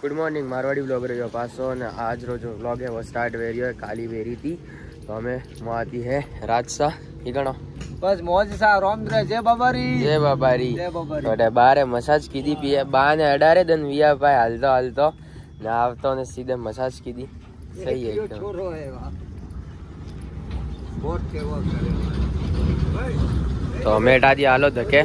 Good morning Marwari blog રહ્યો પાસો અને આજ રોજ બ્લોગ હે વો સ્ટાર્ટ વેરી હોય કાલી વેરી હતી. તો અમે મોતી હે રાજસા. એ ગણો. બસ મોજ સા રોમદ્ર જય બાબારી. જય બાબારી. જય બાબારી. એટલે બારે મસાજ કીધી પીએ. બા ને અડારે દન વિયા ભાઈ હાલતો હાલતો. ને આવતો ને સીધે મસાજ કીધી. સહી હે છોરો હે વા બોટ કેવો કરે. તો અમે ટાજી હાલો ધકે.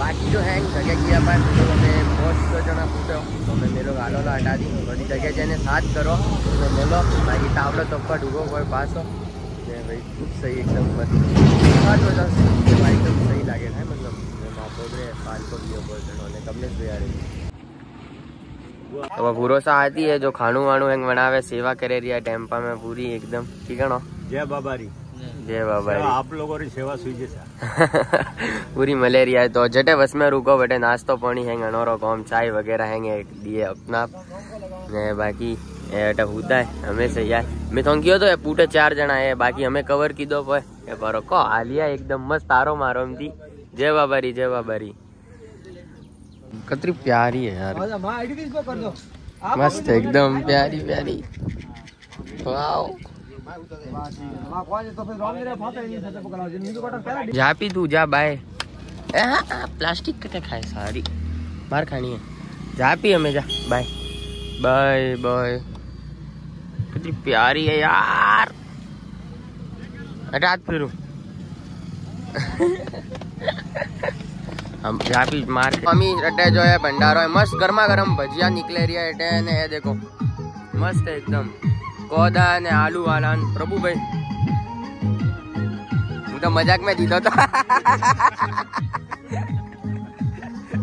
બાકી તો હેંગ ધકે ગયા ભાઈ બહુ જણા પૂછો તો મેં મેરો ગાલોલો હટા દી બધી જગ્યાએ જઈને સાથ કરો તમે બોલો બાકી તાવડો તપકા ડૂબો કોઈ પાસો ને ભાई ખૂબ સહી એકદમ બધી સાત બધા ભાઈ એકદમ સહી લાગે છે મતલબ વहाँ बोल रहे पाल को भी बोल रहे हैं कमलेश भैया रही तो पूरो सा आती है जो खानू वाणू हैंग बनावे सेवा करे रही है टेम्पा में पूरी एकदम ठीक है ना जय बाबा री आप लोगों की सेवा सुई जैसा पूरी मलेरिया है तो जटे बस में रुको बटे नाश्तो पानी है अनोरो कॉम चाय वगैरह है दिए अपना ने बाकी એ અટા હુતા હંમેશા યાર મેં તો ગયો તો એ પૂટે ચાર જણા એ બાકી અમે કવર કીધો પોય એ બરો કો આલિયા એકદમ મસ્ત તારો મારો એમથી જય બાબારી જય બાબારી કતરી પ્યારી है यार મારા માં આઈડી કિસ પર કર દો मस्त एकदम प्यारी प्यारी वाओ जा पी तू जा, बाय। हाँ, हाँ, प्लास्टिक कटे खाए, सारी। बाहर खानी है। जा पी हमें जा, बाय। Bye bye. कितनी प्यारी है यार। हटात फिर। हम जा पी मार मम्मी अटे जो है, भंडारो है। मस्त गर्मा गर्म भजिया निकले रही है अटे ने देखो। मस्त है एकदम। ગોદા અને આલુ વાળા પ્રભુભાઈ, હું તો મજાક મેં દીધો તો.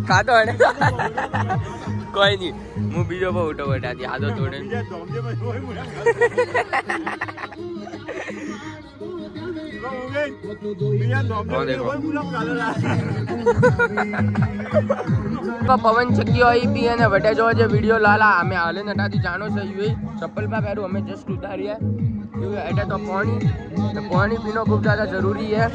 ખાધો એને કોઈ નહીં. હું બીજો બહુ ઉઠો બેઠા આદો તોડે પવન ચક્કી હોય બી અને વટે જોવા જે વિડીયો લાલા અમે હાલે નટાથી જાણો છે યુએ ચપ્પલ પા પહેરું અમે જસ્ટ ઉતારીએ क्योंकि एटे तो पानी तो पानी पीना खूब ज़्यादा ज़रूरी है।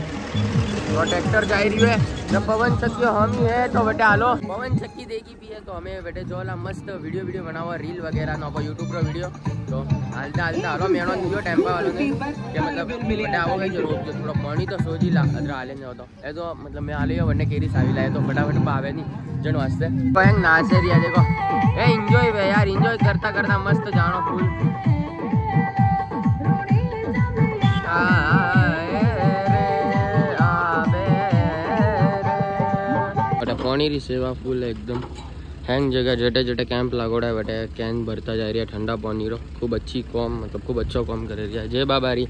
और ट्रैक्टर जा रही है। जब पवन चक्की हम ही है तो बेटे हालो पवन चक्की देगी भी है तो हमें बेटे जो ला मस्त वीडियो वीडियो बनावा रील वगैरह ना यूट्यूब पर वीडियो तो हालता हालता हालो मेणो दियो टेम्पा वालों ने मतलब बेटे ज़रूर जो थोड़ा पानी तो सोच ही अदरा हाले नहीं होता ए तो मतलब मैं हाले वरने केरी सावी लाए तो फटाफट पावे नहीं, जन वास्ते। भयंग नाचे रिया देखो। ए एंजॉय वे यार एंजॉय करता करता मस्त जानो फूल पानी सेवा फुल है एकदम हैंग जगह जटे जटे कैंप लागोड़ा है बटे कैन भरता जा रही है ठंडा पानी रो खूब अच्छी कॉम मतलब खूब अच्छा कॉम कर रही है जय बाबा री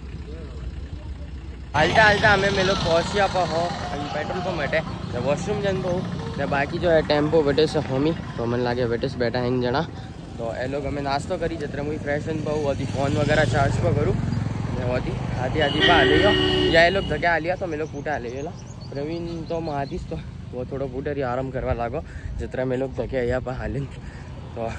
હાલતા હાલતા અમે મેં લોકો પહોંચ્યા પણ હો અહીં પેટ્રોલ પંપ માટે ને વોશરૂમ જઈને બહુ ને બાકી જો એ ટેમ્પો બેઠે છે હોમી તો મને લાગે બેઠે છે બેઠા હેંગ જણા તો એ લોકો અમે નાસ્તો કરી જત્રે હું ફ્રેશ થઈને બહુ હતી ફોન વગેરે ચાર્જ પર કરું ને હોતી આધી આધી પા હાલી ગયો જ્યાં એ લોકો ધક્યા હાલ્યા તો મેં લોકો ફૂટા હાલી ગયેલા પ્રવીણ તો હું હાથીશ તો वो थोड़ा बूटे आराम करवा लागो जितना में लोग धके અહીંયા पर हालिन तो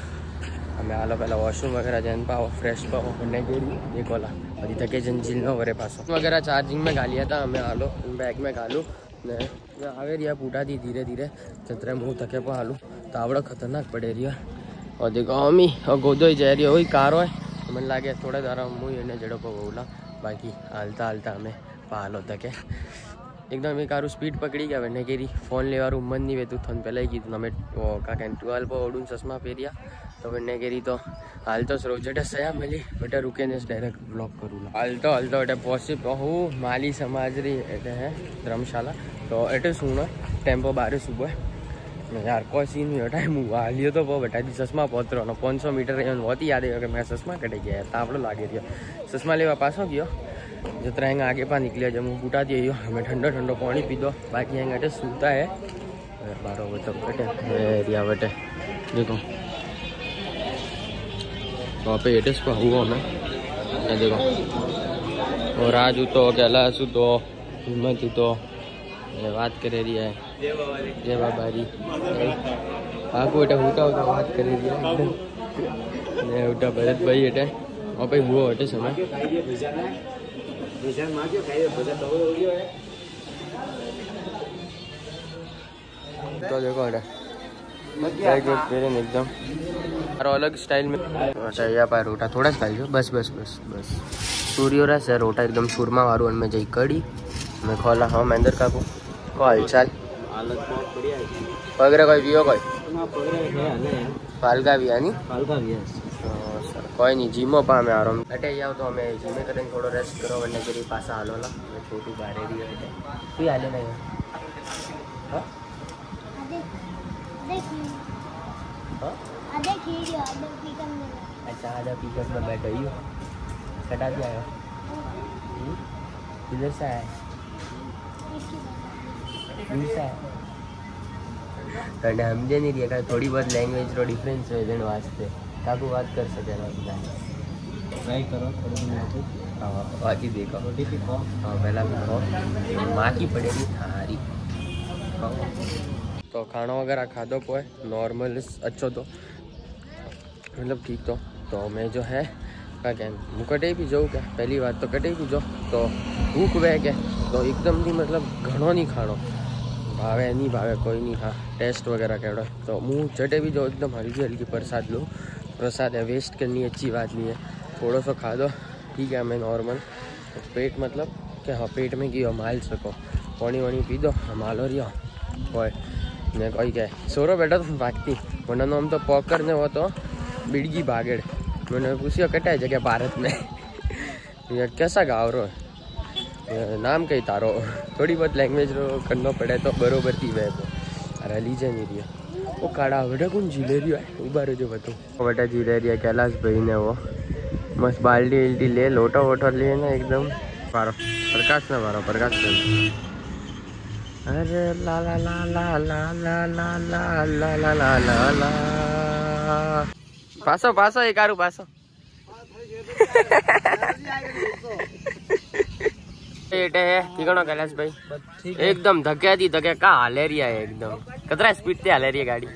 અમે હાલો પહેલાં વોશરૂમ વગેરે જઈને પાવો ફ્રેશ પાવો અને ગેડી એક ઓલા બધી થકે જઈને જીલનો વરે પાછો વગેરે ચાર્જિંગ में ગાલિયા હતા અમે હાલો बैग में ગાલું ને આવે રહ્યા પૂટાથી ધીરે ધીરે ચત્રે હું થકે પણ હાલું તો આવડો ખતરનાક પડે રહ્યા और देखो अम्मी और गोदोई जा रही वही कार હોય મને લાગે થોડા દારા હું એને ઝડપો બોલા બાકી હાલતા હાલતા અમે પાલો તકે એકદમ એક આરું સ્પીડ પકડી ગયા ને કેરી ફોન લેવાનું મન નહીં વેતું થન પહેલાં કીધું અમે કાકા ટ્વેલ્વ પર ઓડું ચશ્મા પહેર્યા તો બંને કેરી તો હાલ તો રોજડે સયા મળી બટા રૂકેને ડાયરેક્ટ બ્લોક કરું હાલતો હાલતો એટલે પોસિબલ હું માલી સમાજ રી એટલે હે ધર્મશાલા તો એટલે શું ટેમ્પો બારે સુબહ યાર કોઈ સીન નહીં ટાઈમ હું હાલ્યો તો બહુ બટાજી ચશ્મા પોતરો અને પાંચસો મીટર એને હોતી યાદ આવ્યો કે મેં ચશ્મા કઢી ગયા તાપડો લાગી રહ્યો ચશ્મા લેવા પાછો ગયો जतरा हेंगा आगे पा निकलिया जब मुँह बूटा दिया हमें ठंडो ठंडो पानी पी दो बाकी हेंगा अटे सूता है बारह बजे तक बटे रिया बटे देखो वहाँ पे एटेस पर हुआ हमें ये देखो और आज तो अकेला सु तो हिम्मत तो વાત કરે રહ્યા જય બાબારી આખું એટલે હુટા હુટા વાત કરી રહ્યા ને હુટા ભરતભાઈ એટલે હા ભાઈ હું હટે સમય તો देखो हटा પહેરીને એકદમ મારો અલગ સ્ટાઇલમાં અહીંયા પાસે રોટા થોડા જ ખાઈ છો બસ બસ બસ બસ સૂર્યોરા છે રોટા એકદમ સુરમા વાળું અને મેં જઈ કડી મેં ખોલા હા મેંદર કાપું કો હાલચાલ હાલત બહુ બઢિયા છે પગરે કોઈ વિયો કોઈ પગરે છે હાલે પાલગા વિયાની પાલગા વિયા સર કોઈ નહીં જીમો પામે આરામ અટે જાવ તો અમે જીમે કરીને થોડો રેસ્ટ કરો અને જરી પાછા હાલો લા છોટું બારે રહી હોય શું હાલે નહીં હા अच्छा आजा पिकअप में बैठ गई हो कटा भी आया किधर से आया कारण समझे नहीं रही कारण थोड़ी बहुत लैंग्वेज रो डिफरेंस હોય તેના વાસ્તે કાકુ વાત કર શકે ના બધા ટ્રાય કરો થોડી ઘણી હા બાકી દેખો રોટી થી ખાઓ હા પહેલા भी ખાઓ માકી પડેલી થારી ખાઓ તો ખાણો વગેરે ખાધો પોએ નોર્મલ અચ્છો તો મતલબ ઠીક તો તો મેં જો હે કા કેમ હું કટે બી જઉં કે પહેલી વાત તો કટે બી જો તો ભૂખ વહે કે તો એકદમથી મતલબ ઘણો નહીં ખાણો ભાવે નહીં ભાવે કોઈ નહીં હા टेस्ट वगैरह केवड़ा तो मुँह चटे भी जो एकदम हल्की हल्की प्रसाद लो प्रसाद है वेस्ट करनी अच्छी बात नहीं है थोड़ा सा खा दो ठीक है मैं नॉर्मल पेट मतलब કે હા પેટ में ગયો માલ શકો પાણી વાણી પી દો માલો રહ્યો હોય ને કોઈ કહે સોરો બેઠો તો ભાગતી મને આમ તો પોકર ને હો તો बिड़गी भागड़ मैंने पूछा कटा है जगह भारत में ये कैसा गाँव रो ये नाम कही तारो थोड़ी बहुत लैंग्वेज रो करना पड़े तो बरोबर थी वह तो अरे लीजे नहीं रही वो काड़ा बेटा कौन झीले रही है उबा जो बताऊँ वो बेटा झीले रही है कैलाश भाई ने वो मस्त बाल्टी इल्टी ले लोटा वोटा ले ना एकदम मारो प्रकाश ने मारो प्रकाश ने अरे ला ला ला ला ला ला रेट है तिगणो कैलाश भाई एकदम धक्या दी धक्या का हाले रही है एकदम कतरा स्पीड से हाले रही है गाड़ी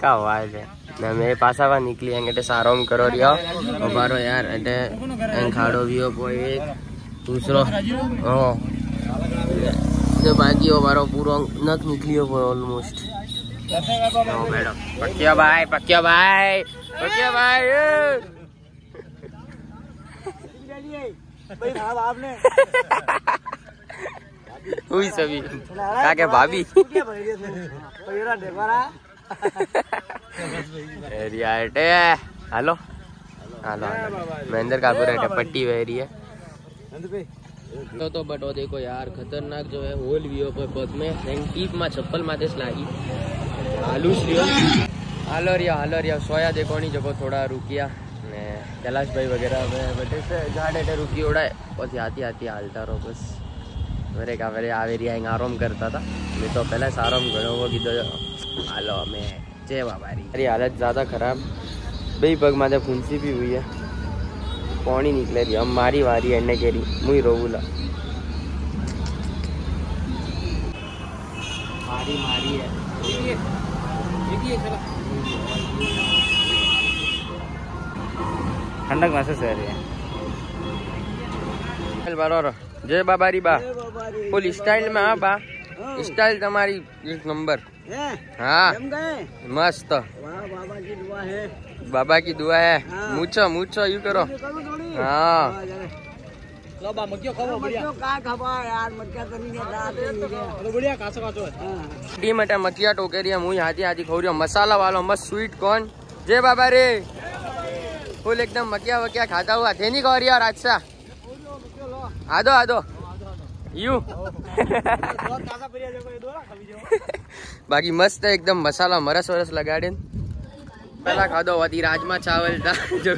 का आवाज़ है ना मेरे पास आवा निकली है એટલે સારોમ કરો રહ્યો ઉભારો યાર એટલે એન ખાડો વિયો કોઈ એક દૂસરો હો જે બાકી ઉભારો પૂરો નક નીકળ્યો પર ઓલમોસ્ટ પક્યો ભાઈ પક્યો ભાઈ પક્યો ભાઈ भाई साहब आपने हुई सभी क्या क्या भाभी हेलो हेलो महेंद्र का पूरा पट्टी बह रही है તો તો બટો દેખો યાર ખતરનાક જો હે હોલ વ્યૂ પર બસ મે સેન્ટીપ માં ચપ્પલ માથે જ લાગી હાલુસ લ્યો હાલો રહ્યા હાલો રહ્યા સોયા દેખોની જગો થોડા રૂક્યા कैलाश भाई वगैरह में बट झाड़ हेठे रुकी उड़ा है। बस आती आती हालता रहो बस मेरे का मेरे आवेरी आएँगे, आराम करता था। मैं तो पहले आराम करो, वो कीधो तो हालो मैं, जय बाबारी अरे हालत ज़्यादा ख़राब। भाई, पग माता फूंसी भी हुई है, पौनी निकले थी हम मारी वारी एने केरी, मुई रोवूला मारी मारी है। ये ये ये ठंडक महसूस कर रही है जय बाबा री बा સ્ટાઇલ स्टाइल में आ बा स्टाइल तुम्हारी एक नंबर हाँ मस्त बाबा की दुआ है का खावा यू करो हाँ नहीं टोकेरिया मुई हाथी हाथी खौरियो मसाला वालो मस्त स्वीट कौन जय बाबा रे फुल एकदम मकिया वकिया खाता हुआ थे नहीं खो रही और अच्छा आदो आदो यू બાકી મસ્ત એકદમ મસાલા મરસ વરસ લગાડીને પેલા ખાધો હતી રાજમા ચાવલ તા જો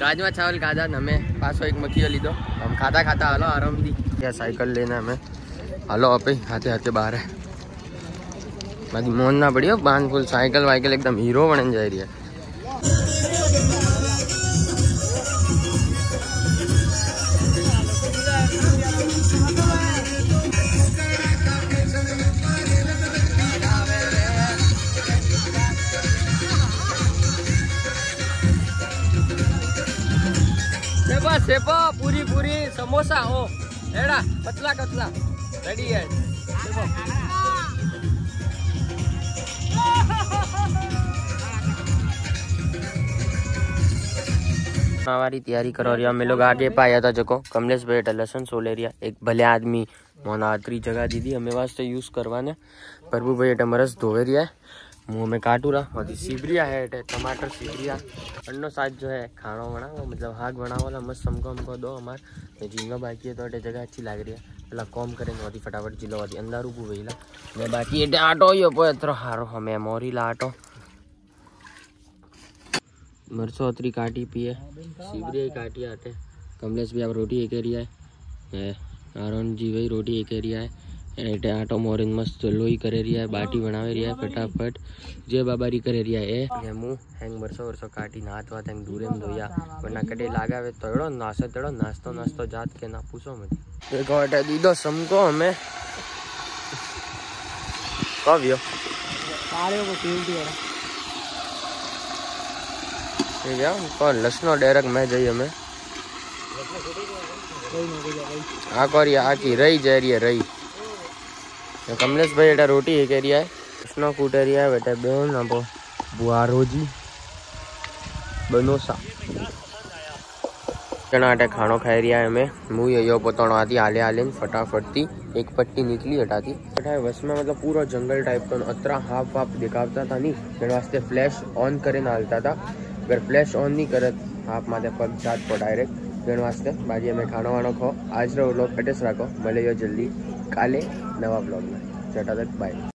રાજમા ચાવલ ખાધા ને અમે પાછો એક મકીઓ લીધો આમ ખાતા ખાતા હાલો આરામથી ત્યાં સાયકલ લઈને અમે હાલો આપે હાથે હાથે બહાર બાકી મોન ના પડ્યો બાન ફૂલ સાયકલ વાયકલ એકદમ હીરો બને જઈ રહ્યા डोसा ओ एड़ा पतला कतला रेडी है। हमारी तैयारी करो रही हम लोग आगे पाया था जको कमलेश बेट लसन सोलेरिया, एक भले आदमी मोना आतरी जगह दीदी, हमें वास्ते यूज़ करवाने। प्रभु बेट अमरस धोवे रिया मुंह में काटू रहा और सीबरिया है એટલે टमाटर सीबरिया अन्नो साथ जो है खाना बनाओ मतलब हाग बनाओ वाला मस्त हमको हमको दो हमार ने झींगा बाकी है तो એટલે जगह अच्छी लाग रही है પેલા કોમ કરીને વધી ફટાફટ જીલો વધી અંદર ઊભું વહેલા ને બાકી એટલે આટો યો પોતરો હારો હમે મોરીલા આટો मरसो अतरी काटी पिए सीबरी काटी आते कमलेश भी अब रोटी एक एरिया है आरोन जी भाई रोटी એટલે આટો મોરીન મસ્ત લોહી કરી રહ્યા બાટી બનાવી રહ્યા ફટાફટ જે બાબારી કરી રહ્યા એ હું હેંગ વર્ષો વર્ષો કાઢી નાત વાત હેંગ દૂરે ધોયા વરના કડે લાગાવે તળો નાસ્તો તળો નાસ્તો નાસ્તો જાત કે ના પૂછો મત એક વાટે દીધો સમકો અમે કાવ્યો કાળ્યો કો પીવડી વાળા એ ગયા પણ લસનો ડેરક મેં જઈ અમે આ કરી આ કી રહી જાય રહી કમલેશ ભાઈ એટલે રોટી એ કરી આવે કૃષ્ણ કૂટરી આવે એટલે બેન આપો બુઆરોજી બનોસા ચણા માટે ખાણો ખાઈ રહ્યા અમે હું યો પોતાનો આથી હાલે હાલે ફટાફટથી એક પટ્ટી નીકળી હટાતી બટ વસમાં મતલબ પૂરો જંગલ ટાઈપ તો અત્રા હાફ હાફ દેખાવતા હતા નહીં તેના વાસ્તે ફ્લેશ ઓન કરીને હાલતા હતા અગર ફ્લેશ ઓન નહીં કરે હાફ માથે પગ જાત પો ડાયરેક્ટ તેના વાસ્તે બાકી અમે ખાણો વાણો ખો આજનો વ્લોગ અટેચ રાખો મળે જલ્દી કાલે नवा ब्लॉग में। चटा तक बाय